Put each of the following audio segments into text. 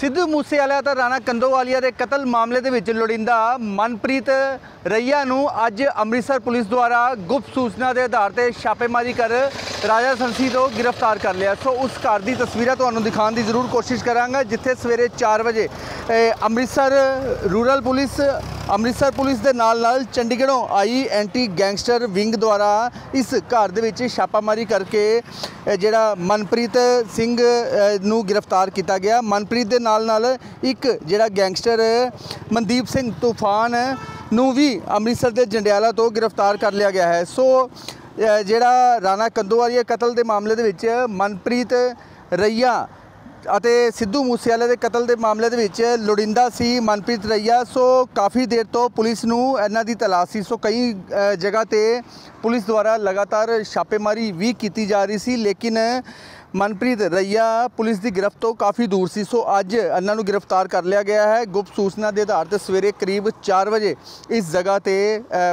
ਸਿੱਧੂ ਮੂਸੇਵਾਲਾ ਤੇ ਰਾਣਾ ਕੰਦੋਵਾਲੀਆ ਦੇ ਕਤਲ ਮਾਮਲੇ ਦੇ ਵਿੱਚ ਲੋੜਿੰਦਾ ਮਨਪ੍ਰੀਤ ਰਈਆ ਨੂੰ ਅੱਜ ਅੰਮ੍ਰਿਤਸਰ ਪੁਲਿਸ ਦੁਆਰਾ ਗੁਪਤ ਸੂਚਨਾ ਦੇ ਆਧਾਰ ਤੇ ਛਾਪੇਮਾਰੀ ਕਰ ਰਾਜਾ ਸੰਸੀ ਤੋਂ ਗ੍ਰਿਫਤਾਰ ਕਰ ਲਿਆ। ਸੋ ਉਸ ਘਰ ਦੀ ਤਸਵੀਰਾਂ ਤੁਹਾਨੂੰ ਦਿਖਾਉਣ ਦੀ ਜ਼ਰੂਰ ਕੋਸ਼ਿਸ਼ ਕਰਾਂਗਾ, ਜਿੱਥੇ ਸਵੇਰੇ 4 ਵਜੇ Amritsar rural police Amritsar police ਦੇ ਨਾਲ ਨਾਲ ਚੰਡੀਗੜ੍ਹੋਂ ਆਈ ਐਂਟੀ ਗੈਂਗਸਟਰ ਵਿੰਗ ਦੁਆਰਾ ਇਸ ਘਰ ਦੇ ਵਿੱਚ ਛਾਪਾਮਾਰੀ ਕਰਕੇ ਜਿਹੜਾ ਮਨਪ੍ਰੀਤ ਸਿੰਘ ਨੂੰ ਗ੍ਰਿਫਤਾਰ ਕੀਤਾ ਗਿਆ। ਮਨਪ੍ਰੀਤ ਦੇ ਨਾਲ ਨਾਲ ਇੱਕ ਜਿਹੜਾ ਗੈਂਗਸਟਰ, ਮਨਦੀਪ ਸਿੰਘ ਤੂਫਾਨ ਨੂੰ ਵੀ ਅੰਮ੍ਰਿਤਸਰ ਦੇ ਜੰਡਿਆਲਾ ਤੋਂ ਗ੍ਰਿਫਤਾਰ ਕਰ ਲਿਆ ਗਿਆ ਹੈ। ਸੋ ਜਿਹੜਾ ਰਾਣਾ ਕੰਦੋਵਾਲੀਆ ਕਤਲ ਦੇ ਮਾਮਲੇ ਦੇ ਵਿੱਚ ਮਨਪ੍ਰੀਤ ਰਈਆ ਅਤੇ ਸਿੱਧੂ ਮੂਸੇਵਾਲੇ ਦੇ ਕਤਲ ਦੇ ਮਾਮਲੇ ਦੇ ਵਿੱਚ ਲੋੜਿੰਦਾ ਸੀ ਮਨਪ੍ਰੀਤ ਰਈਆ। ਸੋ ਕਾਫੀ ਦੇਰ ਤੋਂ ਪੁਲਿਸ ਨੂੰ ਇਹਨਾਂ ਦੀ ਤਲਾਸ਼ ਸੀ। ਸੋ ਕਈ ਜਗ੍ਹਾ ਤੇ ਪੁਲਿਸ ਦੁਆਰਾ ਲਗਾਤਾਰ ਛਾਪੇਮਾਰੀ ਵੀ ਕੀਤੀ ਜਾ ਰਹੀ ਸੀ। ਲੇਕਿਨ ਮਨਪ੍ਰੀਤ ਰਈਆ ਪੁਲਿਸ ਦੀ ਗ੍ਰਿਫਤ ਤੋਂ ਕਾਫੀ ਦੂਰ ਸੀ। ਸੋ ਅੱਜ ਇਹਨਾਂ ਨੂੰ ਗ੍ਰਿਫਤਾਰ ਕਰ ਲਿਆ ਗਿਆ ਹੈ। ਗੁਪਤ ਸੂਚਨਾ ਦੇ ਆਧਾਰ ਤੇ ਸਵੇਰੇ ਕਰੀਬ 4 ਵਜੇ ਇਸ ਜਗ੍ਹਾ ਤੇ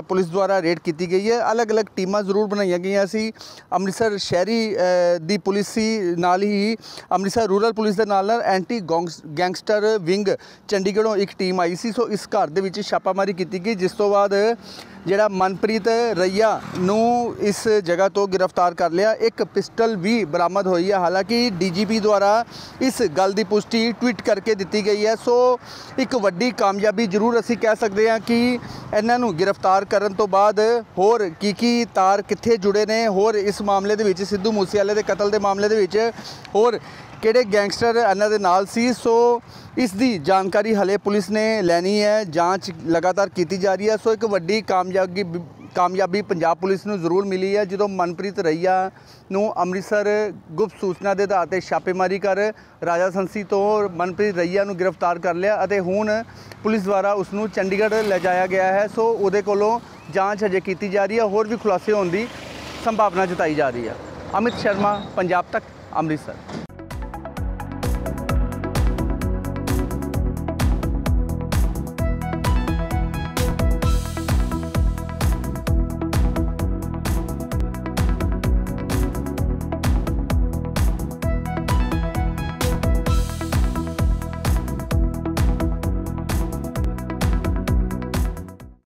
ਪੁਲਿਸ ਦੁਆਰਾ ਰੇਡ ਕੀਤੀ ਗਈ ਹੈ। ਅਲੱਗ-ਅਲੱਗ ਟੀਮਾਂ ਜ਼ਰੂਰ ਬਣਾਈਆਂ ਗਈਆਂ ਸੀ। ਅੰਮ੍ਰਿਤਸਰ ਸ਼ਹਿਰੀ ਦੀ ਪੁਲਿਸ ਸੀ, ਨਾਲ ਹੀ ਅੰਮ੍ਰਿਤਸਰ ਰੂਰਲ ਪੁਲਿਸ ਦੇ ਨਾਲ ਨਾਲ ਐਂਟੀ ਗੈਂਗਸਟਰ ਵਿੰਗ ਚੰਡੀਗੜ੍ਹੋਂ ਇੱਕ ਟੀਮ ਆਈ ਸੀ। ਸੋ ਇਸ ਘਰ ਦੇ ਵਿੱਚ ਛਾਪਾਮਾਰੀ ਕੀਤੀ ਗਈ, ਜਿਸ ਤੋਂ ਬਾਅਦ ਜਿਹੜਾ ਮਨਪ੍ਰੀਤ ਰਈਆ ਨੂੰ ਇਸ ਜਗ੍ਹਾ ਤੋਂ ਗ੍ਰਿਫਤਾਰ ਕਰ ਲਿਆ। ਇੱਕ ਪਿਸਟਲ ਵੀ ਬਰਾਮਦ ਹੋਈ ਹੈ ਹਾਲਾਂਕਿ ਡੀਜੀਪੀ ਦੁਆਰਾ ਇਸ ਗੱਲ ਦੀ ਪੁਸ਼ਟੀ ਟਵੀਟ ਕਰਕੇ ਦਿੱਤੀ ਗਈ ਹੈ। ਸੋ ਇੱਕ ਵੱਡੀ ਕਾਮਯਾਬੀ ਜ਼ਰੂਰ ਅਸੀਂ ਕਹਿ ਸਕਦੇ ਹਾਂ ਕਿ ਇਹਨਾਂ ਨੂੰ ਗ੍ਰਿਫਤਾਰ ਕਰਨ ਤੋਂ ਬਾਅਦ ਹੋਰ ਕੀ ਕੀ ਤਾਰ ਕਿੱਥੇ ਜੁੜੇ ਨੇ, ਹੋਰ ਇਸ ਮਾਮਲੇ ਦੇ ਵਿੱਚ, ਸਿੱਧੂ ਮੂਸੇਵਾਲੇ ਦੇ ਕਤਲ ਦੇ ਮਾਮਲੇ ਦੇ ਵਿੱਚ ਹੋਰ ਕਿਹੜੇ ਗੈਂਗਸਟਰ ਇਹਨਾਂ ਦੇ ਨਾਲ ਸੀ? ਸੋ ਇਸ ਦੀ ਜਾਣਕਾਰੀ ਹਲੇ ਪੁਲਿਸ ਨੇ ਲੈਣੀ ਹੈ, ਜਾਂਚ ਲਗਾਤਾਰ ਕੀਤੀ ਜਾ ਰਹੀ ਹੈ। ਸੋ ਇੱਕ ਵੱਡੀ ਕਾਮਯਾਬੀ ਕਾਮਯਾਬੀ ਪੰਜਾਬ ਪੁਲਿਸ ਨੂੰ ਜ਼ਰੂਰ ਮਿਲੀ ਹੈ। ਜਦੋਂ ਮਨਪ੍ਰੀਤ ਰਈਆ ਨੂੰ ਅੰਮ੍ਰਿਤਸਰ ਗੁਪਤ ਸੂਚਨਾ ਦੇ ਆਧਾਰ ਤੇ ਛਾਪੇਮਾਰੀ ਕਰ ਰਾਜਾ ਸੰਸੀ ਤੋਂ ਮਨਪ੍ਰੀਤ ਰਈਆ ਨੂੰ ਗ੍ਰਿਫਤਾਰ ਕਰ ਲਿਆ ਅਤੇ ਹੁਣ ਪੁਲਿਸ ਦੁਆਰਾ ਉਸ ਨੂੰ ਚੰਡੀਗੜ੍ਹ ਲੈ ਜਾਇਆ ਗਿਆ ਹੈ। ਸੋ ਉਹਦੇ ਕੋਲੋਂ ਜਾਂਚ ਹਜੇ ਕੀਤੀ ਜਾ ਰਹੀ ਹੈ। ਹੋਰ ਵੀ ਖੁਲਾਸੇ ਹੋਣ ਦੀ ਸੰਭਾਵਨਾ ਜਤਾਈ ਜਾ ਰਹੀ ਹੈ। ਅਮਿਤ ਸ਼ਰਮਾ, ਪੰਜਾਬ ਤੱਕ, ਅੰਮ੍ਰਿਤਸਰ।